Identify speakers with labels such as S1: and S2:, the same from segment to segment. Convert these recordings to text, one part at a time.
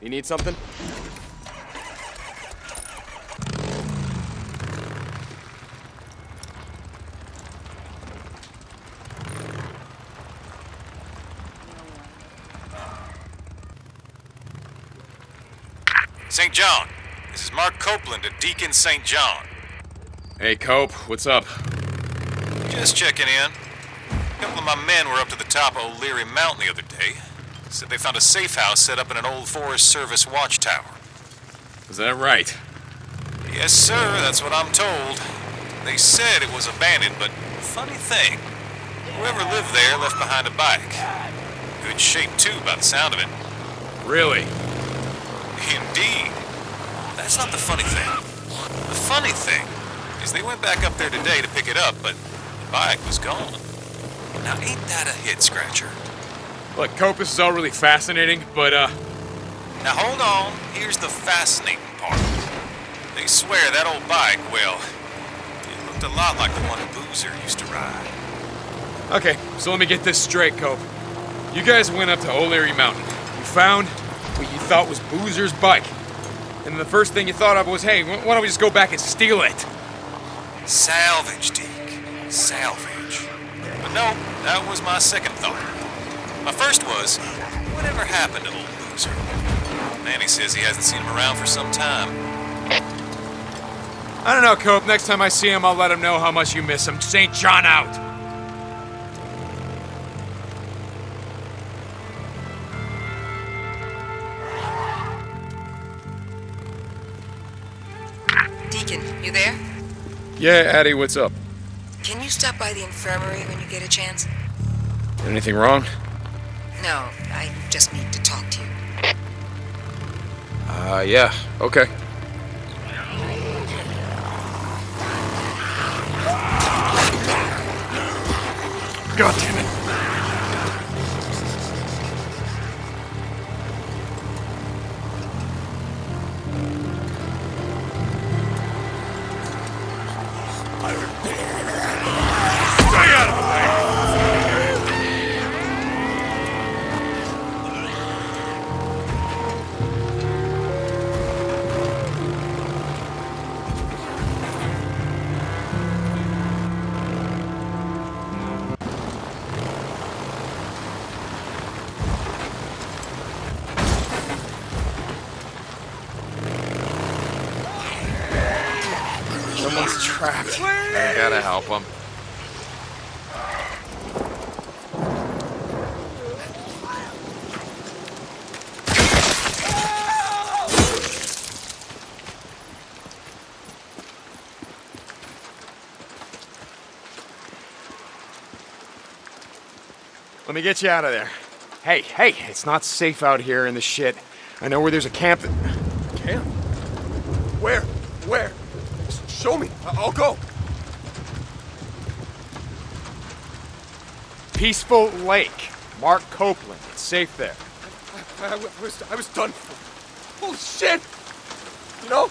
S1: You need something?
S2: St. John. This is Mark Copeland at Deacon St. John.
S1: Hey, Cope, what's up?
S2: Just checking in. A couple of my men were up to the top of O'Leary Mountain the other day. Said they found a safe house set up in an old Forest Service watchtower.
S1: Is that right?
S2: Yes, sir, that's what I'm told. They said it was abandoned, but funny thing, whoever lived there left behind a bike. Good shape, too, by the sound of it.
S1: Really?
S2: Indeed. That's not the funny thing. The funny thing is they went back up there today to pick it up, but the bike was gone. Now, ain't that a head scratcher?
S1: Look, Cope, this is all really fascinating, but, uh,
S2: Now, hold on. Here's the fascinating part. They swear that old bike, well, it looked a lot like the one Boozer used to ride.
S1: okay, so let me get this straight, Cope. You guys went up to O'Leary Mountain. You found what you thought was Boozer's bike. And the first thing you thought of was, hey, why don't we just go back and steal it?
S2: Salvage, Deke. Salvage. But no, that was my second thought. My first was, whatever happened to old Boozer? Manny says he hasn't seen him around for some time.
S1: I don't know, Cope. Next time I see him, I'll let him know how much you miss him. St. John out.
S3: Deacon, you there?
S1: Yeah, Addie, what's up?
S3: Can you stop by the infirmary when you get a chance?
S1: Anything wrong?
S3: No, I just need to talk to you.
S1: Uh, yeah, okay. God damn it. Someone's trapped. I gotta help him. Let me get you out of there. Hey, hey, it's not safe out here in the shit. I know where there's a camp that.
S4: Camp? Where? Where? Show me. I- I'll go.
S1: Peaceful Lake. Mark Copeland. It's safe there.
S4: I, I was, I was done for. Holy shit! You know?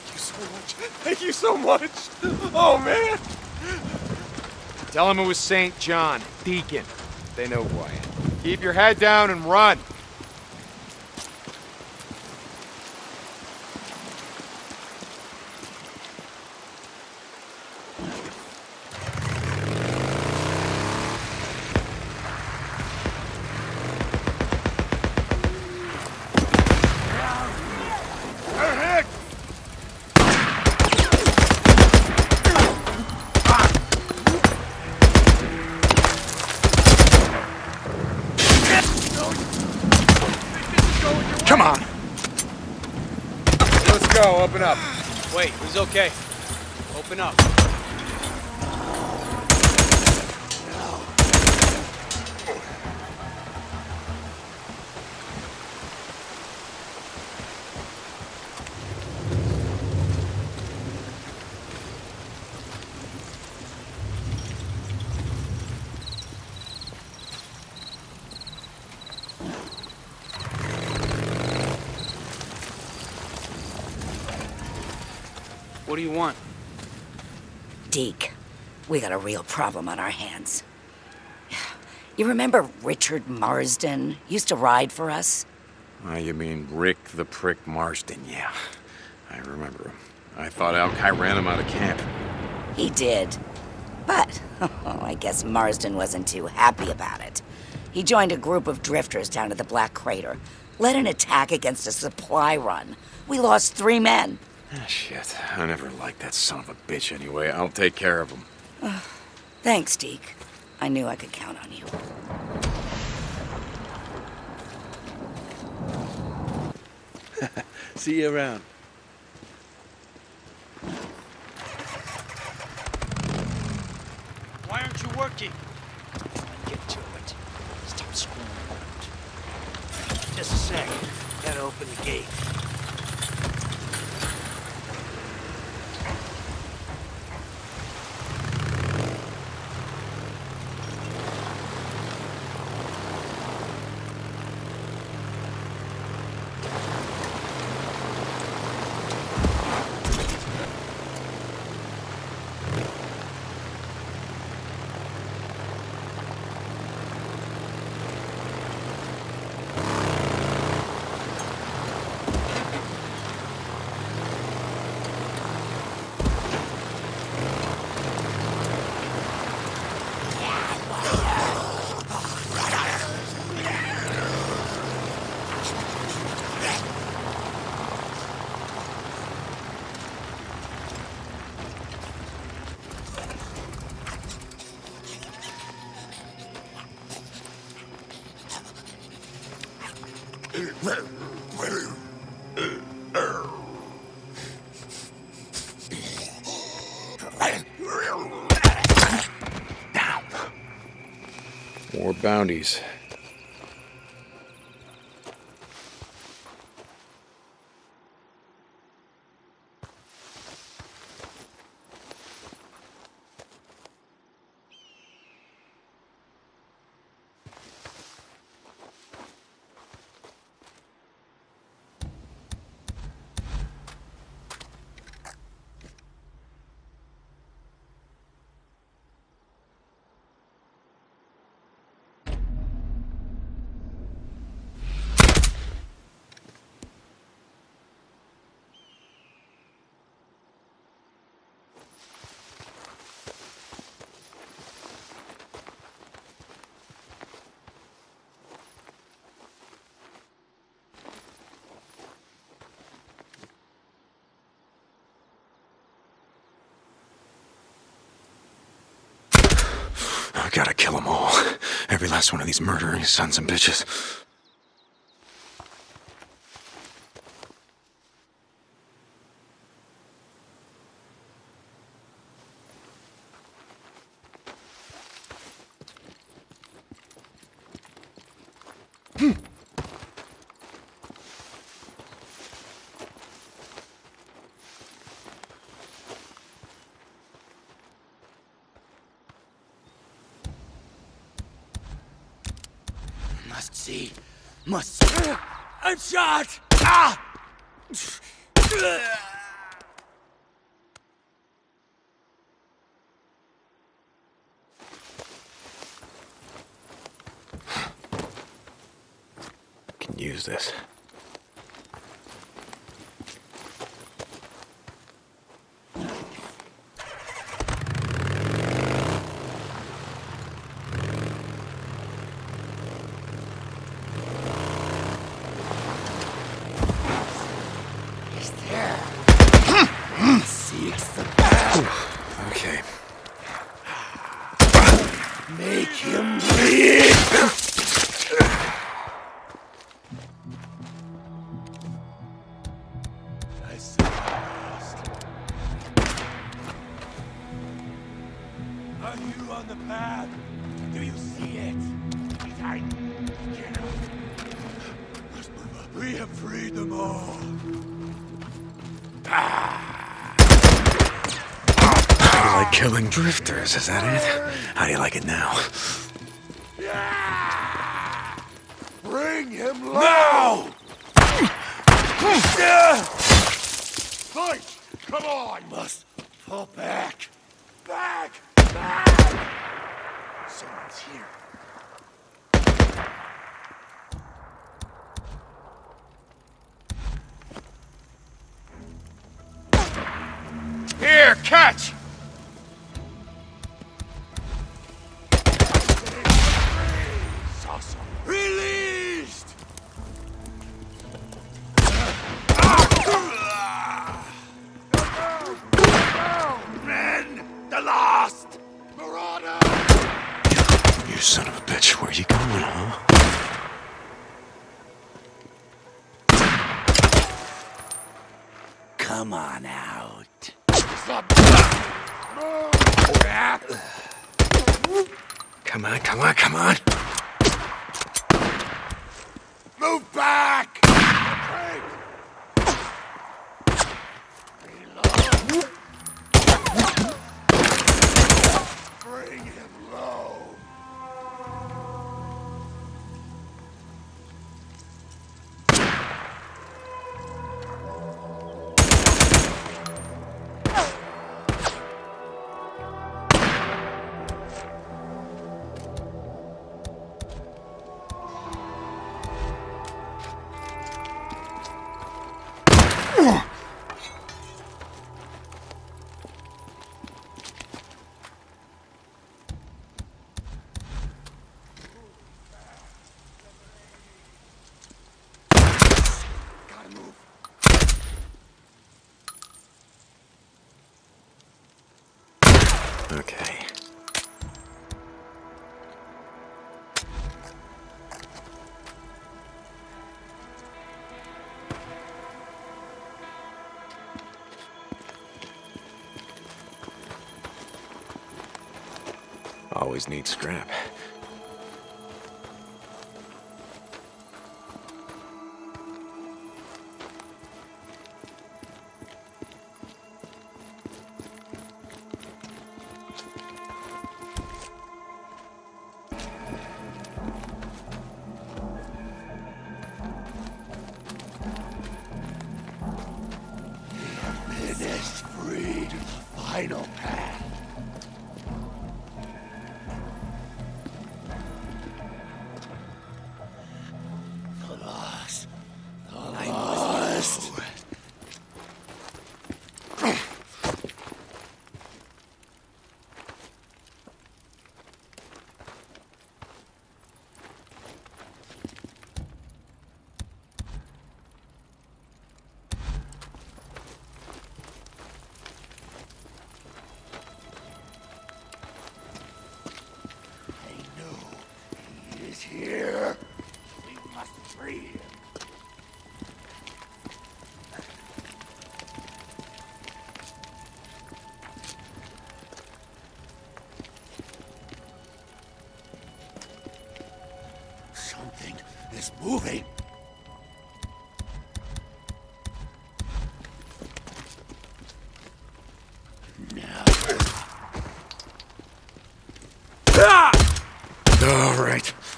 S4: Thank you so much. Thank you so much. Oh, man.
S1: Tell him it was St. John, Deacon. They know who I am. Keep your head down and run.
S5: He's okay. Open up. What do you want?
S6: Deke, we got a real problem on our hands. You remember Richard Marsden? Used to ride for us?
S7: Ah, you mean Rick the Prick Marsden, Yeah, I remember him. I thought Alkai ran him out of camp.
S6: He did. But, I guess Marsden wasn't too happy about it. He joined a group of drifters down at the Black Crater, led an attack against a supply run. We lost three men.
S7: Ah, shit. I never liked that son of a bitch anyway. I'll take care of him.
S6: Thanks, Deke. I knew I could count on you.
S8: See you around.
S5: Why aren't you working?
S9: Get to it. Stop screwing around. Just a sec. Gotta open the gate.
S7: More bounties. I gotta kill them all. Every last one of these murdering sons and bitches.
S9: Must see. Must see. I'm shot! Ah!
S7: Can use this.
S9: Are you on the path? Do you see it? Behind. Get up. Let's move up. We have freed them all.
S7: You like killing drifters? Is that it? How do you like it now?
S9: Bring him now! Fight! Hmm. Come on! Must fall back. Back! Back! Someone's here.
S7: Come on, come on, come on.
S9: Move back!
S7: Always need scrap.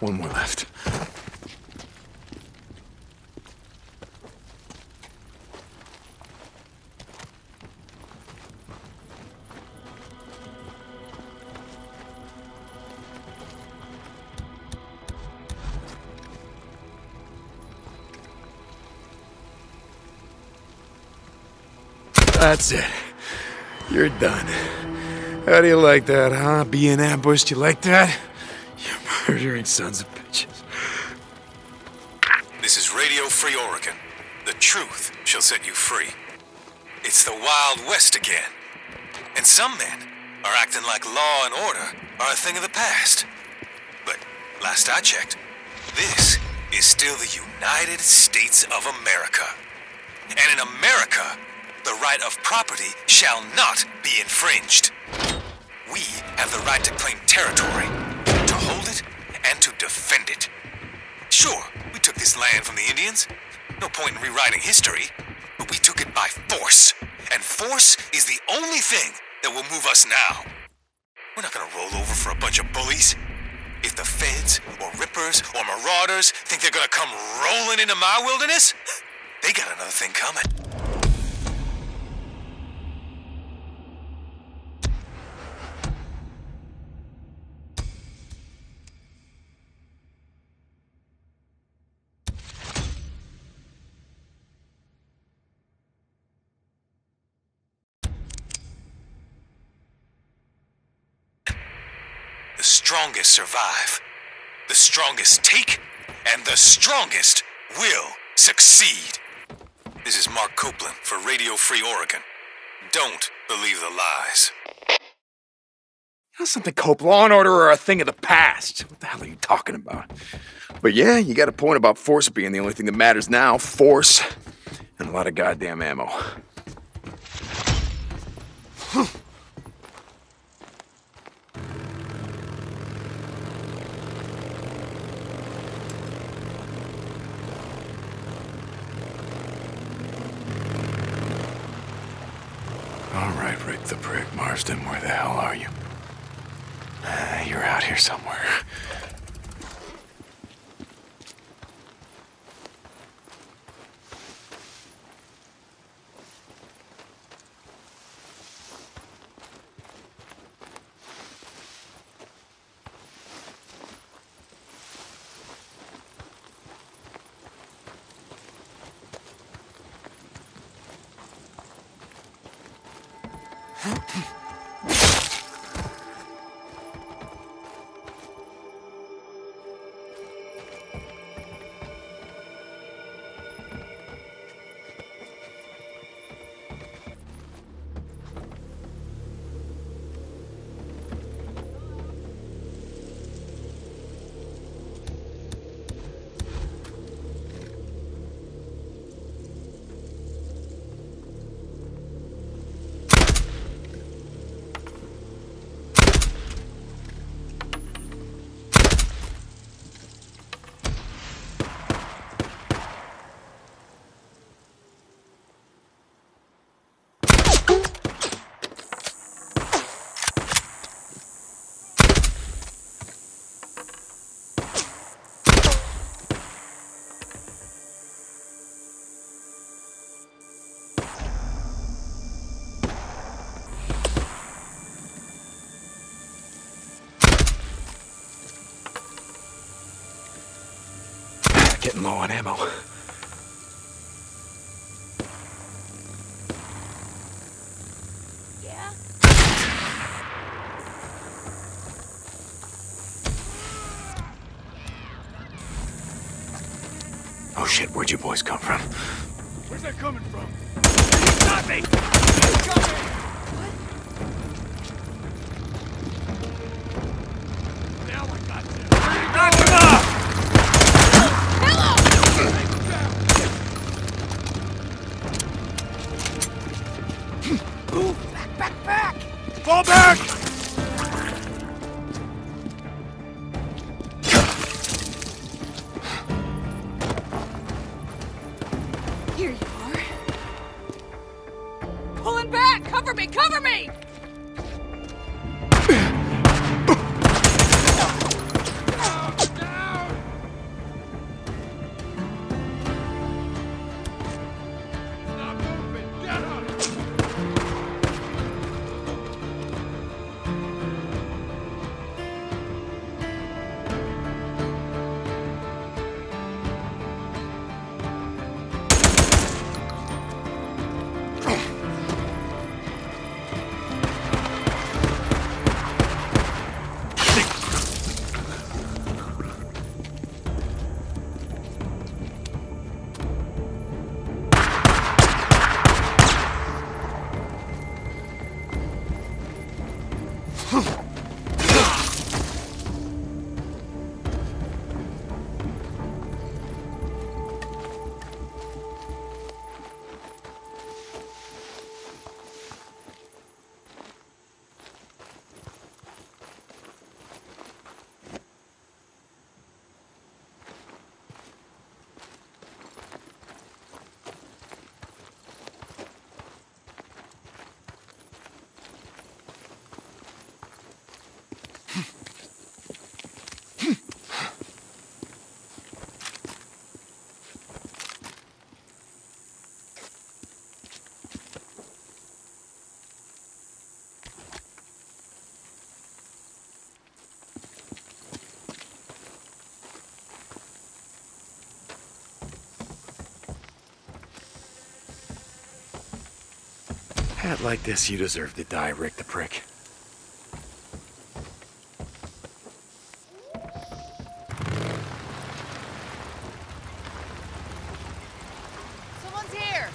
S7: One more left. That's it. You're done. How do you like that, huh? Being ambushed, you like that? Sons of bitches.
S2: This is Radio Free Oregon. The truth shall set you free. It's the Wild West again. And some men are acting like law and order are a thing of the past. But last I checked, this is still the United States of America. And in America, the right of property shall not be infringed. We have the right to claim territory, and to defend it. Sure, we took this land from the Indians. No point in rewriting history. But we took it by force. And force is the only thing that will move us now. We're not gonna roll over for a bunch of bullies. If the feds, or rippers, or marauders think they're gonna come rolling into my wilderness, they got another thing coming. Strongest survive. The strongest take, and the strongest will succeed. This is Mark Copeland for Radio Free Oregon. Don't believe the lies.
S7: You something, Cope? Law and order are a thing of the past. What the hell are you talking about? But yeah, you got a point about force being the only thing that matters now. Force and a lot of goddamn ammo. Getting low on ammo. Oh shit, where'd you boys come from?
S9: Fall back!
S7: Not like this, you deserve to die, Rick the prick.
S8: Someone's here.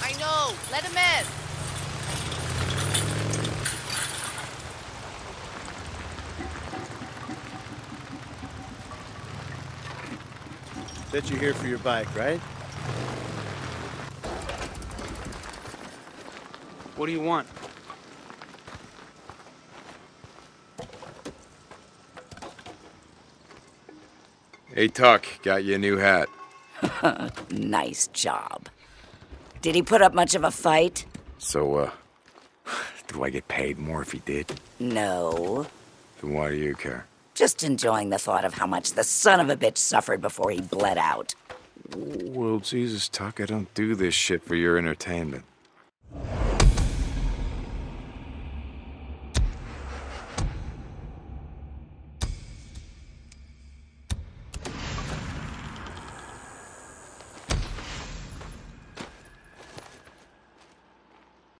S8: I know. Let him in. Bet you're here for your bike, right?
S5: What do you want?
S7: Hey, Tuck, got you a new hat.
S6: Nice job. Did he put up much of a fight?
S7: So, uh, do I get paid more if he did?
S6: No.
S7: Then why do you care?
S6: Just enjoying the thought of how much the son of a bitch suffered before he bled out.
S7: Well, Jesus, Tuck, I don't do this shit for your entertainment.